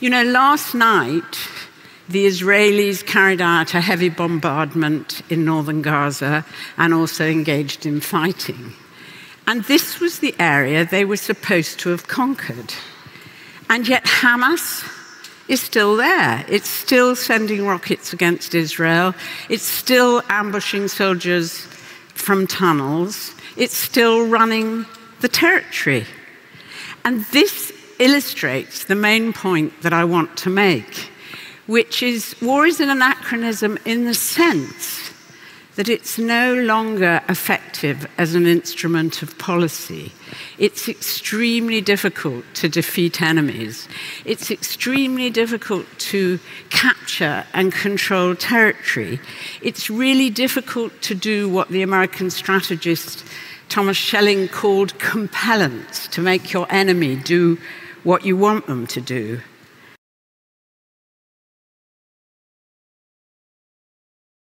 You know, last night, the Israelis carried out a heavy bombardment in northern Gaza and also engaged in fighting. And this was the area they were supposed to have conquered. And yet Hamas is still there. It's still sending rockets against Israel. It's still ambushing soldiers from tunnels. It's still running the territory. And this illustrates the main point that I want to make, which is war is an anachronism in the sense that it's no longer effective as an instrument of policy. It's extremely difficult to defeat enemies. It's extremely difficult to capture and control territory. It's really difficult to do what the American strategist Thomas Schelling called compellence, to make your enemy do what you want them to do.